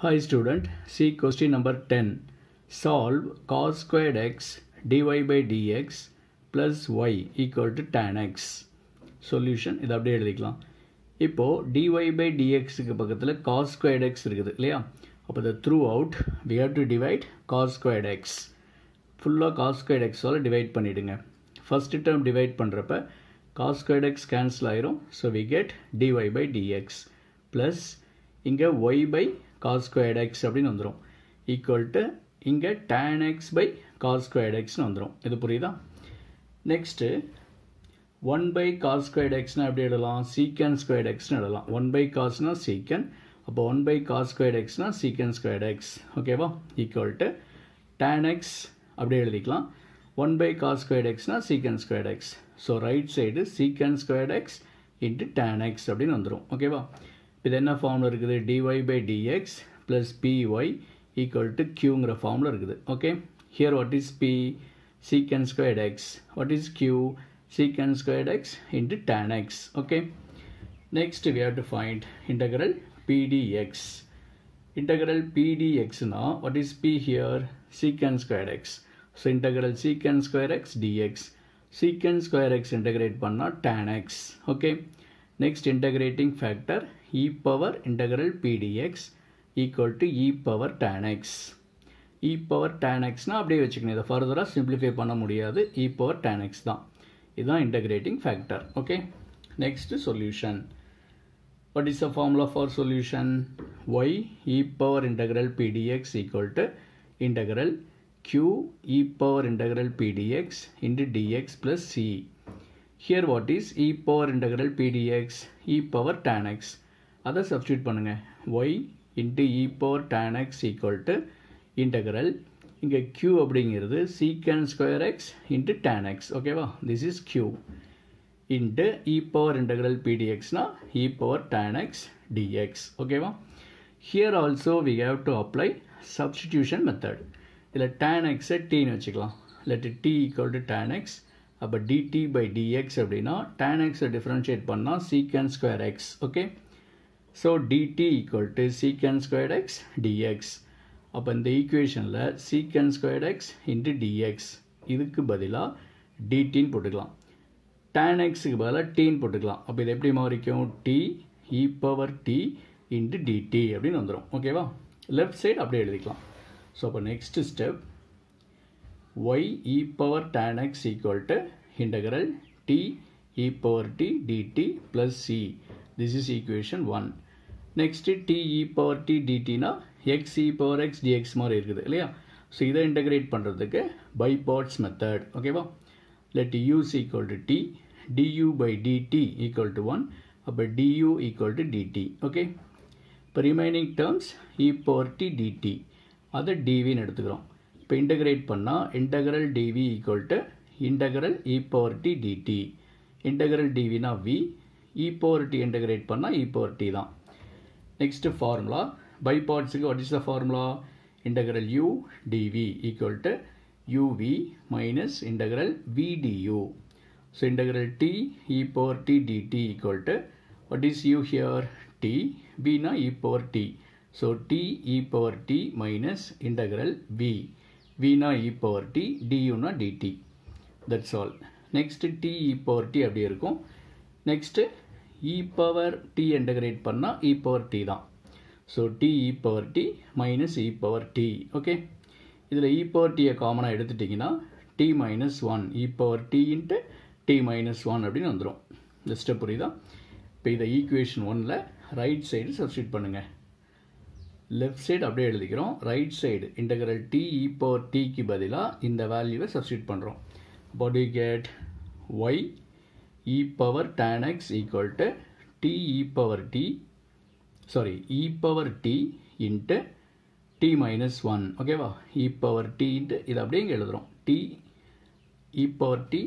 Hi student, see question number 10. Solve cos squared x dy by dx plus y equal to tan x. Solution இது அப்படியே எழுதிக்கலாம் இப்போ dy by dxக்கு பக்கத்தில் cos squared x இருக்குது இல்லையா அப்போ the throughout we have to divide cos squared x ஃபுல்லாக cos squared x ஆல் டிவைட் பண்ணிடுங்க ஃபர்ஸ்ட் டேர்ம் டிவைட் பண்ணுறப்ப cos squared x கேன்சல் ஆயிரும் so we get dy by dx plus இங்கே y by cos squared x அப்படின்னு வந்துடும் equal to இங்கே tan x by cos squared எக்ஸ்னு வந்துடும் இது புரியுதா? Next one by cos squared எக்ஸ்னால் எப்படி எழுதலாம்? சீக்கன் ஸ்கொயர்ட் எக்ஸ்னு எழுதலாம். ஒன் பை காஸ்னால் சீக்கன் அப்போ ஒன் பை காஸ் ஸ்கொயர்ட் எக்ஸ்னால் சீக்கன் ஸ்கொயர்ட் எக்ஸ் ஓகேவா ஈக்குவல் டு டேன் எக்ஸ் அப்படியே எழுதிக்கலாம். One by cos squared எக்ஸ்னால் secant squared x so right side secant squared x into tan x அப்படின்னு வந்துடும் ஓகேவா இது என்ன ஃபார்மில் இருக்குது d y by d x plus p y equal to கியூங்கிற ஃபார்மில் இருக்குது okay here what is p secant squared x what is q secant squared x into tan x okay next we have to find integral p d x integral பிடிஎக்ஸ்னா what is p here secant square x so integral secant square x d x secant square x integrate பண்ணால் tan x okay next integrating factor e power integral pdx equal to e power tan x e power tan x னா அப்படியே வச்சுக்கணும் இதை ஃபர்தராக simplify பண்ண முடியாது e power tan x தான் இதுதான் integrating factor okay next solution what is the formula for solution y e power integral pdx equal to integral q e power integral pdx into dx plus c here what is e power integral p d x e power tan x அதை substitute பண்ணுங்கள் y into e power tan x equal to integral இங்கே Q அப்படிங்கிறது secant square x into tan ஓகேவா this is q into e power integral பிடிஎக்ஸ்னா e power tan x d x ஓகேவா here also we have to apply substitution method இதில் tan எக்ஸை டீன்னு வச்சுக்கலாம் இல்லாட்டி t equal to tan x அப்போ d t by d x அப்படின்னா tan எக்ஸை differentiate பண்ணால் secant square x okay so d t equal to secant square x d x அப்போ இந்த ஈக்குவேஷனில் சீக்கன் ஸ்கொயர் எக்ஸ் இன்ட்டு டிஎக்ஸ் இதுக்கு பதிலாக டிடின்னு போட்டுக்கலாம். டேன் எக்ஸுக்கு பதிலாக டீன்னு போட்டுக்கலாம். அப்போ இது எப்படி மாறிக்கும்? T e power t into d t அப்படின்னு வந்துடும் ஓகேவா லெஃப்ட் சைடு அப்படியே எழுதிக்கலாம். ஸோ அப்போ next step y e power tan x equal to integral t e power t d t plus c this is equation one next D e power டி டிடினா x e power x d x மாதிரி இருக்குது இல்லையா? So இதை integrate பண்ணுறதுக்கு by parts method ஓகேவா let is equal to t d u by d t equal to one அப்போ d u equal to d t okay இப்போ remaining terms e power t d t அதை டிவின்னு எடுத்துக்கிறோம். இப்போ integrate பண்ணால் integral d v equal to integral e power t d t integral டிவினா v e power t integrate பண்ணால் e power t தான் next formula by பார்ட்ஸுக்கு what is the formula integral u d v equal to u v minus integral v d u so integral t e power t dt equal to what is u here t b na e t t t t e power t minus integral வீணா e power t tuna d t that's all next t e power t அப்படி இருக்கும். Next e power t integrate பண்ணால் e power t தான். So t e power t minus e power t okay இதில் e power டியை காமனாக எடுத்துட்டிங்கன்னா t minus one e power t into t minus one அப்படின்னு வந்துடும் இந்த ஸ்டெப் புரியுதா? இப்போ இதை ஈக்குவேஷன் ஒனில் ரைட் சைடு சப்ஸ்டியூட் பண்ணுங்கள் லெஃப்ட் சைடு அப்படியே எழுதிக்கிறோம். Right side integral t e power டிக்கு பதிலாக இந்த வேல்யூவை சப்ஸ்டியூட் பண்ணுறோம் பாடி gate y e power tan x equal to t e power t sorry e power t into t minus one ஓகேவா இ பவர் டி இன்ட்டு இது அப்படியே இங்கே எழுதுகிறோம் டி இ பவர் டி